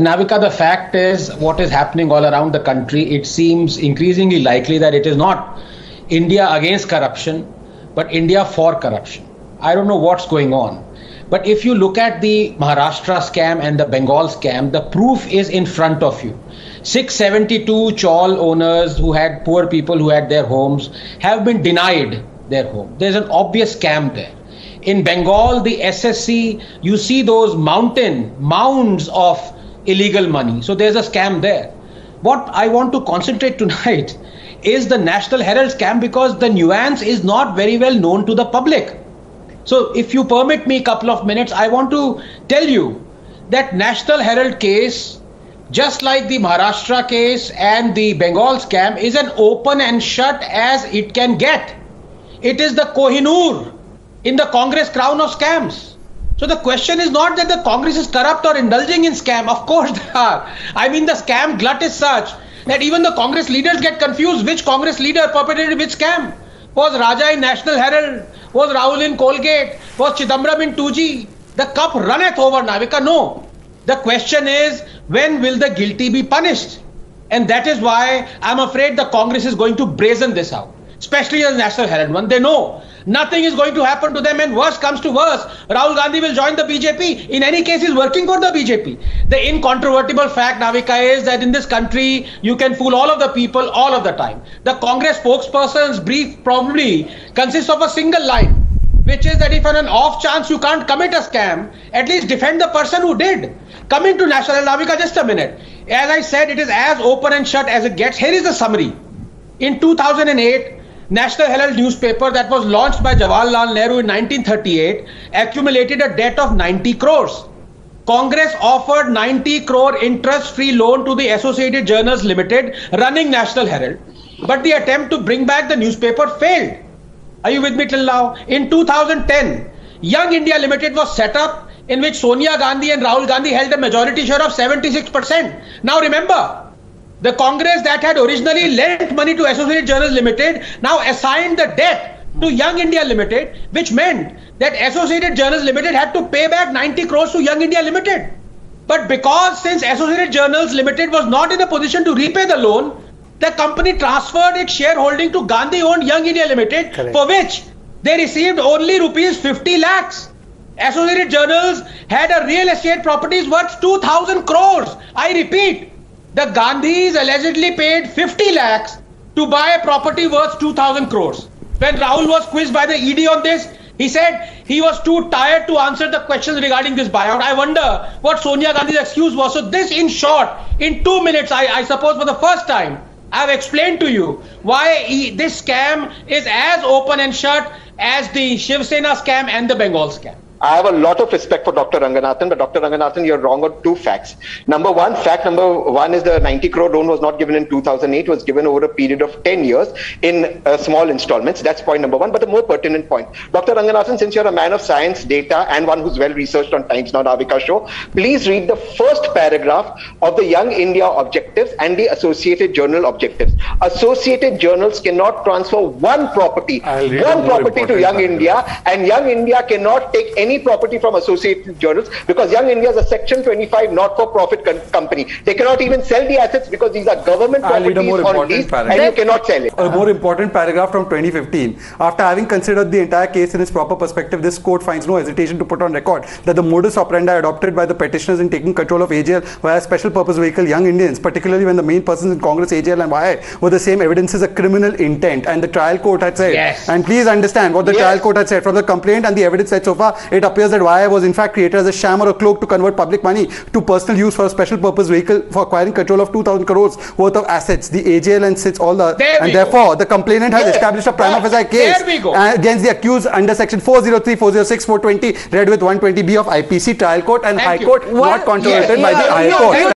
Navika, the fact is, what is happening all around the country, it seems increasingly likely that it is not India against corruption, but India for corruption. I don't know what's going on. But if you look at the Maharashtra scam and the Bengal scam, the proof is in front of you. 672 chawl owners who had poor people who had their homes have been denied their home. There's an obvious scam there. In Bengal, the SSC, you see those mountain mounds of illegal money. So there's a scam there. What I want to concentrate tonight is the National Herald scam because the nuance is not very well known to the public. So if you permit me a couple of minutes, I want to tell you that National Herald case, just like the Maharashtra case and the Bengal scam, is an open and shut as it can get. It is the Kohinoor in the Congress crown of scams. So the question is not that the Congress is corrupt or indulging in scam. Of course they are. I mean, the scam glut is such that even the Congress leaders get confused which Congress leader perpetrated which scam. Was Raja in National Herald? Was Rahul in Coalgate? Was Chidambaram in 2G? The cup runneth over, Navika. No. The question is, when will the guilty be punished? And that is why I'm afraid the Congress is going to brazen this out, especially the National Herald one. They know Nothing is going to happen to them, and worse comes to worse. Rahul Gandhi will join the BJP. In any case, he's working for the BJP. The incontrovertible fact, Navika, is that in this country, you can fool all of the people all of the time. The Congress spokesperson's brief probably consists of a single line, which is that if on an off chance you can't commit a scam, at least defend the person who did. Coming to National Navika, just a minute. As I said, it is as open and shut as it gets. Here is the summary. In 2008, National Herald newspaper that was launched by Jawaharlal Nehru in 1938 accumulated a debt of 90 crores. Congress offered 90 crore interest-free loan to the Associated Journals Limited running National Herald. But the attempt to bring back the newspaper failed. Are you with me till now? In 2010, Young India Limited was set up in which Sonia Gandhi and Rahul Gandhi held a majority share of 76%. Now remember, the Congress that had originally lent money to Associated Journals Limited now assigned the debt to Young India Limited, which meant that Associated Journals Limited had to pay back 90 crores to Young India Limited. But because since Associated Journals Limited was not in a position to repay the loan, the company transferred its shareholding to Gandhi owned Young India Limited, Correct. for which they received only rupees 50 lakhs. Associated Journals had a real estate properties worth 2000 crores. I repeat, the Gandhis allegedly paid 50 lakhs to buy a property worth 2000 crores. When Rahul was quizzed by the ED on this, he said he was too tired to answer the questions regarding this buyout. I wonder what Sonia Gandhi's excuse was. So, this in short, in two minutes, I, I suppose for the first time, I've explained to you why he, this scam is as open and shut as the Shiv Sena scam and the Bengal scam. I have a lot of respect for Dr. Ranganathan, but Dr. Ranganathan, you're wrong on two facts. Number one, fact number one is the 90 crore loan was not given in 2008, was given over a period of 10 years in uh, small installments. That's point number one. But the more pertinent point, Dr. Ranganathan, since you're a man of science, data, and one who's well researched on Times Now Navika show, please read the first paragraph of the Young India objectives and the Associated Journal objectives. Associated journals cannot transfer one property, one property to Young paragraph. India, and Young India cannot take any any property from Associated Journals because Young India is a Section 25 not-for-profit company. They cannot even sell the assets because these are government I'll properties on lease paragraph. and you cannot sell it. A more important paragraph from 2015. After having considered the entire case in its proper perspective, this court finds no hesitation to put on record that the modus operandi adopted by the petitioners in taking control of AJL via special purpose vehicle Young Indians, particularly when the main persons in Congress, AJL and YI, were the same evidence is a criminal intent. And the trial court had said, yes. and please understand what the yes. trial court had said from the complaint and the evidence said so far, it it appears that YI was in fact created as a sham or a cloak to convert public money to personal use for a special purpose vehicle for acquiring control of 2000 crores worth of assets. The AJL and SITS all the there and therefore go. the complainant has established a prima facie case against the accused under section 403, 406, 420 read with 120B of IPC trial court and Thank High you. Court not controverted yes. by the High Court.